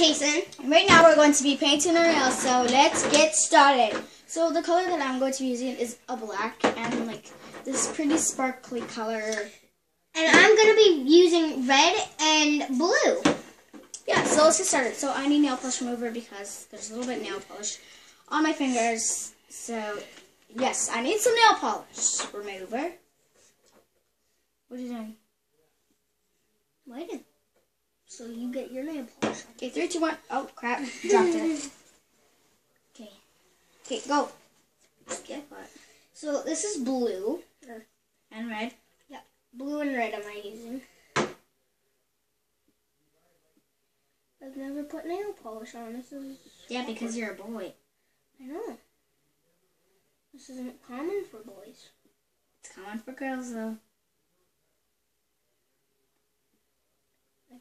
Tayson. Right now we're going to be painting our nails, so let's get started. So the color that I'm going to be using is a black and like this pretty sparkly color. And I'm going to be using red and blue. Yeah, so let's get started. So I need nail polish remover because there's a little bit of nail polish on my fingers. So yes, I need some nail polish remover. What are you doing? Waiting. So you get your nail polish. Okay, three, two, one. Oh crap, dropped it. Okay, okay, go. What? So this is blue. And red. Yeah, blue and red am I using. I've never put nail polish on. This is Yeah, because you're a boy. I know. This isn't common for boys. It's common for girls though.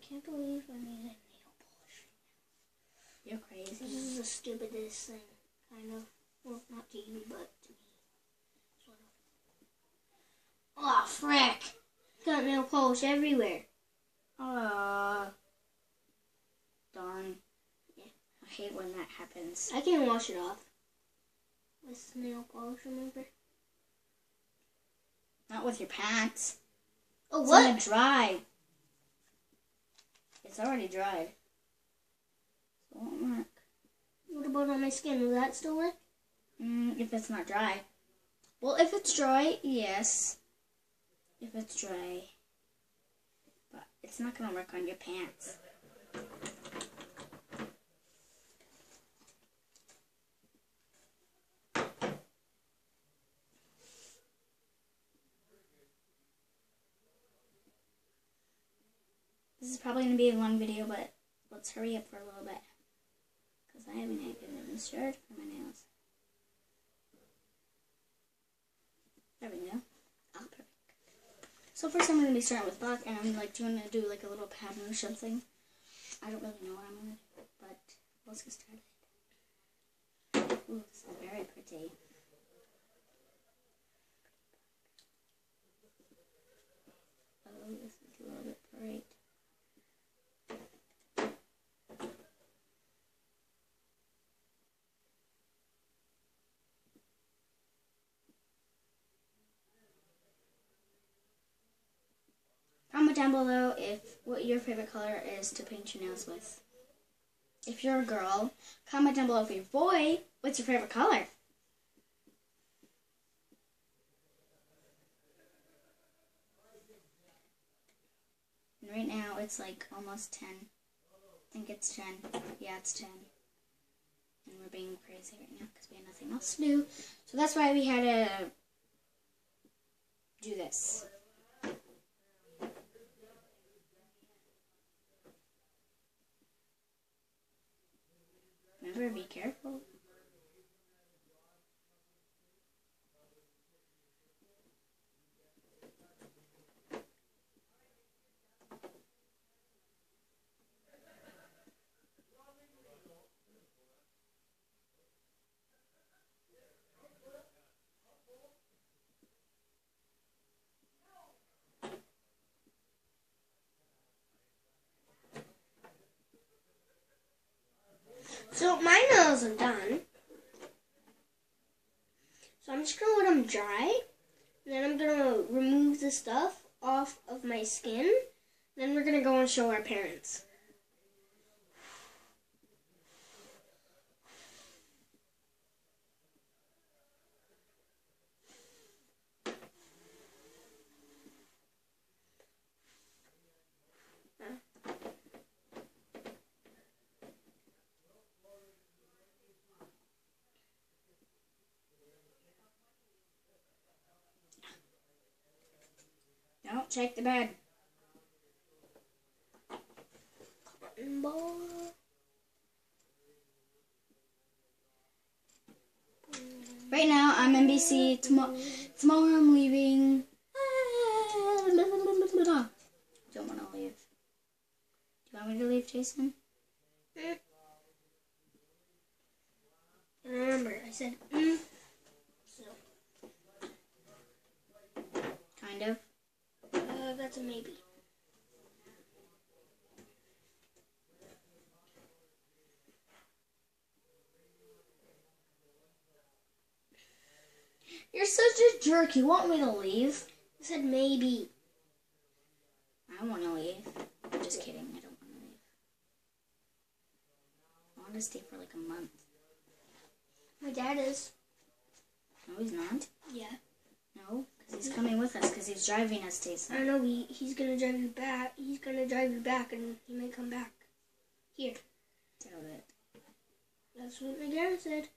Can't believe I'm using nail polish. You're crazy. This is the stupidest thing, kind of. Well, not to you, but to me. Sort of. Oh, frick! Got nail polish everywhere. Aw. Darn. Yeah, I hate when that happens. I can wash it off. With nail polish remover. Not with your pants. Oh, It's what? gonna dry. It's already dried. So it won't work. What about on my skin? Will that still work? Mm, if it's not dry. Well, if it's dry, yes. If it's dry. But it's not gonna work on your pants. This is probably gonna be a long video, but let's hurry up for a little bit. Because I haven't even started for my nails. There we go. Oh. So first I'm going to be starting with black, and I'm like doing to do like a little pattern or something. I don't really know what I'm going to do, but let's get started. Ooh, this is very pretty. Oh, this is a little bit bright. Comment down below if what your favorite color is to paint your nails with. If you're a girl, comment down below if you're a boy, what's your favorite color? And right now it's like almost 10. I think it's 10. Yeah, it's 10. And we're being crazy right now because we have nothing else to do. So that's why we had to do this. Be careful. So my nails are done. So I'm just gonna let them dry. Then I'm gonna remove the stuff off of my skin. Then we're gonna go and show our parents. Don't the bed. Cotton ball. Right now, I'm NBC. Tomorrow, tomorrow I'm leaving. Don't want to leave. Do you want me to leave, Jason? Remember, I said, mm. So, Kind of that's a maybe. You're such a jerk. You want me to leave? I said maybe. I want to leave. I'm just kidding. I don't want to leave. I want to stay for like a month. My dad is. No, he's not. Yeah. No he's coming with us because he's driving us, Tayson. I know he, he's gonna drive you back. He's gonna drive you back, and he may come back. Here. Doubt it. That's what my dad said.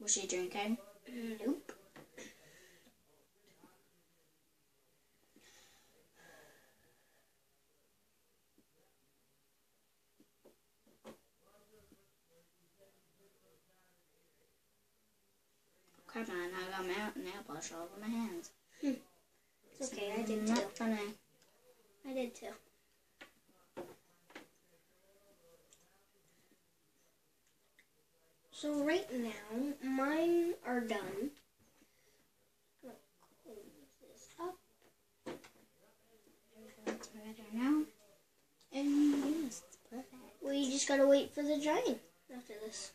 Was she drinking? Nope. Crap, man, I got ma- nail polish all over my hands. Hmm. It's okay. I did too. Not funny. I did too. So right now, mine are done. Gonna close this up. That's better now. And yes, it's perfect. We just gotta wait for the drying after this.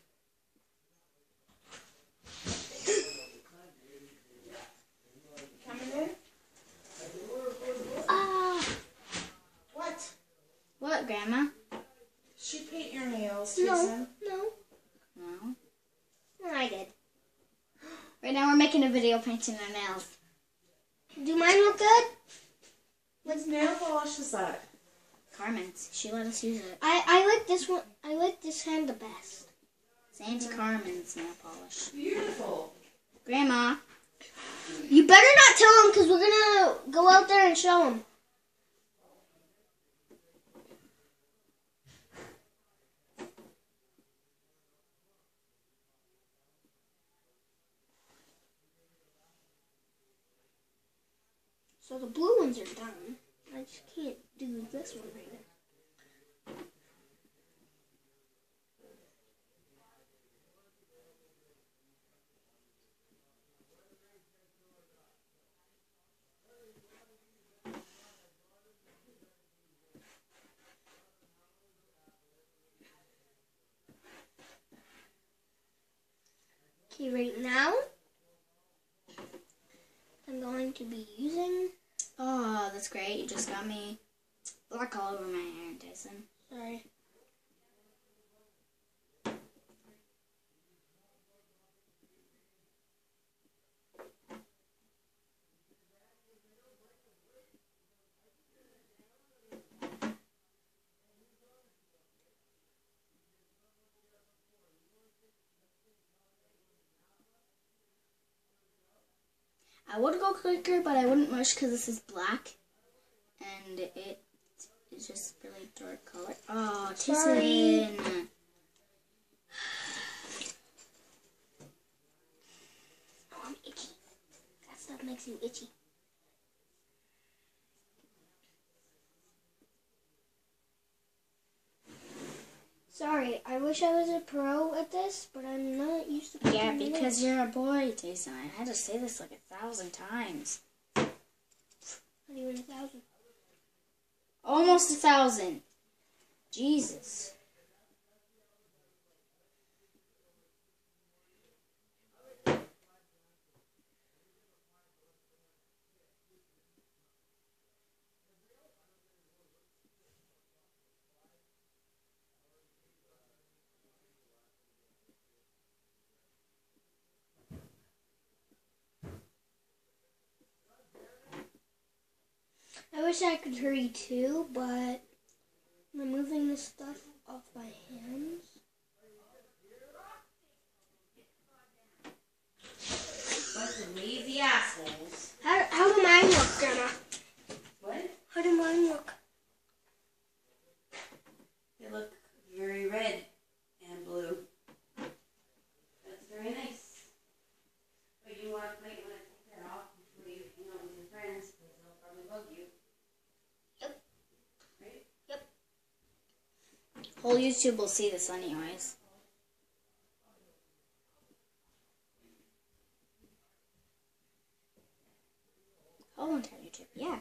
Ah, What? What, Grandma? She paint your nails, no, Jason. no, No. no, I did. Right now we're making a video painting our nails. Do mine look good? What nail polish is that? Carmen's. She let us use it. I I like this one. I like this hand the best. It's Auntie Carmen's nail polish. Beautiful. Grandma. You better not tell them because we're gonna go out there and show him. So the blue ones are done. I just can't do this one right now. Okay, right now I'm going to be using. That's great. You just got me black all over my hair, Tyson. Sorry. I would go quicker, but I wouldn't rush because this is black. And it is just really dark color. Oh, Sorry. Tyson. Oh, I'm itchy. That stuff makes you itchy. Sorry, I wish I was a pro at this, but I'm not used to Yeah, because you're a boy, Tyson. I had to say this like a thousand times. Not even a thousand. Almost a thousand. Jesus. I wish I could hurry too, but I'm removing this stuff off my hands. Bunch of lazy assholes. How, how do mine look, Grandma? What? How do mine look? They look very red and blue. That's very nice. But you want, might want to take that off before you hang out with your friends because they'll probably bug you. Yep. Right? Whole YouTube will see this anyways. Oh, on YouTube, yeah.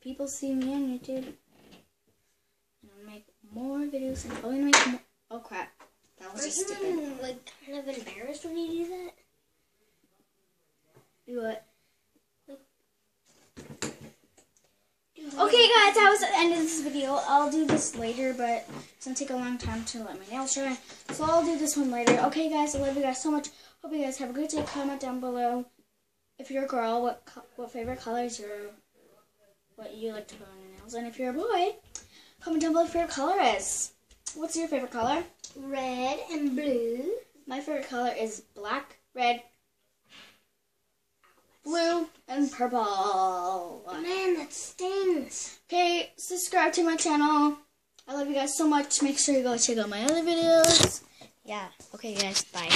People see me on YouTube. And I'll make more videos and probably make more. Oh crap. That was just you stupid. even, like kind of embarrassed when you do that? Do what? Okay, guys, that was the end of this video. I'll do this later, but it's gonna take a long time to let my nails dry. So I'll do this one later. Okay, guys, I love you guys so much. Hope you guys have a great day. Comment down below if you're a girl, what what favorite colors your what you like to put on your nails, and if you're a boy, comment down below what your favorite color is. What's your favorite color? red and blue. My favorite color is black, red, blue, and purple. Man, that stings. Okay, subscribe to my channel. I love you guys so much. Make sure you go check out my other videos. Yeah. Okay, guys. Bye.